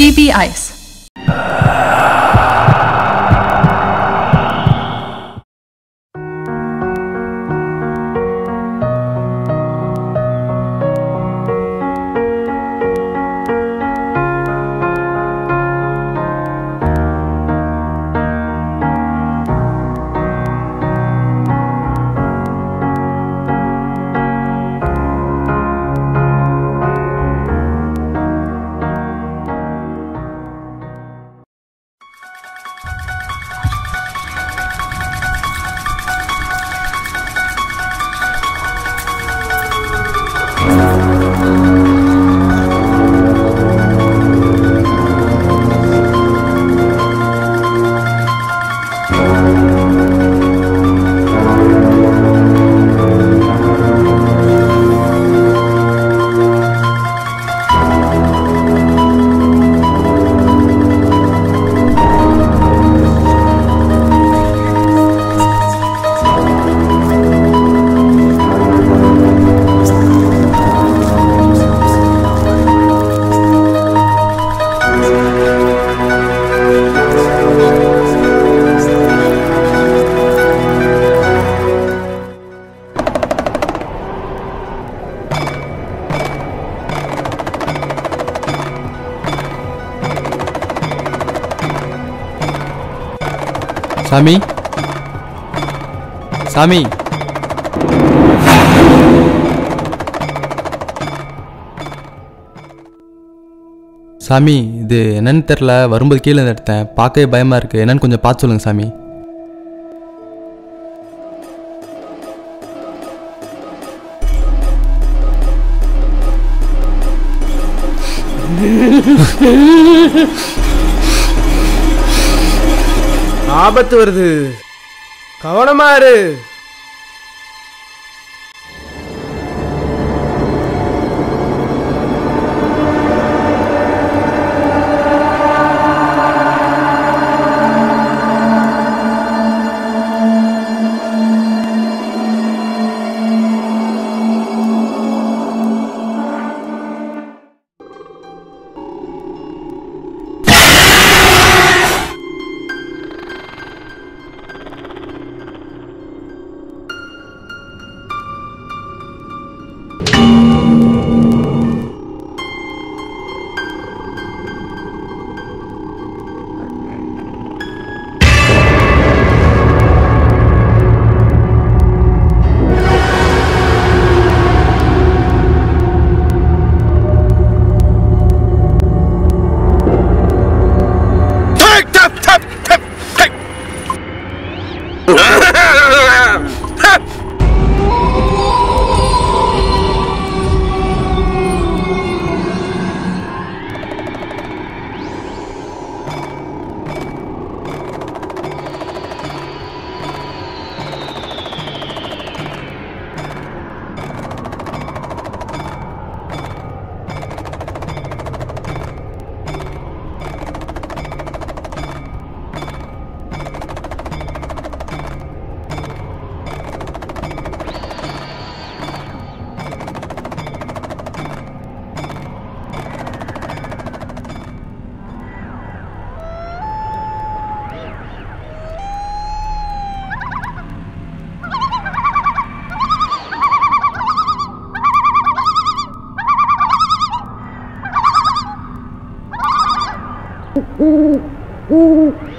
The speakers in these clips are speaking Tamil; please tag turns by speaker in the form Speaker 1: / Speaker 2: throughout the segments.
Speaker 1: DB ICE.
Speaker 2: சாமி. சாமி. சாமி இது என்னன்னு தெரில வரும்போது கீழே எடுத்தேன். பார்க்கவே பயமாக இருக்குது என்னன்னு கொஞ்சம் பார்த்து சொல்லுங்கள் சாமி.
Speaker 3: ஆபத்து வருது. கவனமா இரு.
Speaker 1: Mm-hmm.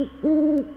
Speaker 1: Mm-hmm.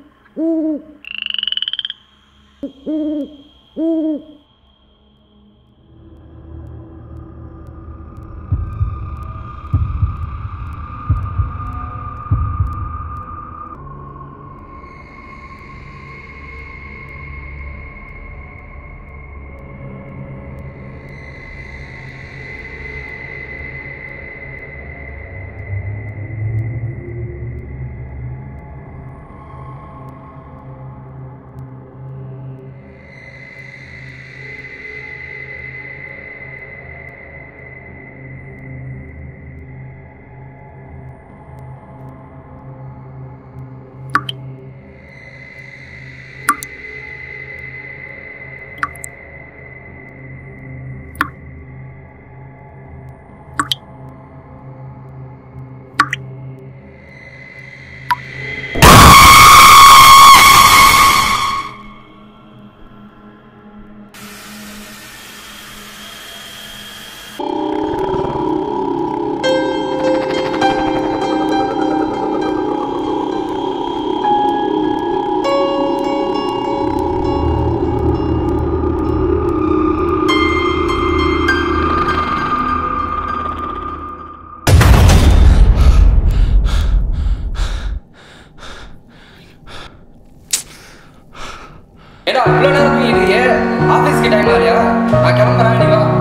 Speaker 1: पी रही है ऑफ़िस के टाइम आ रहा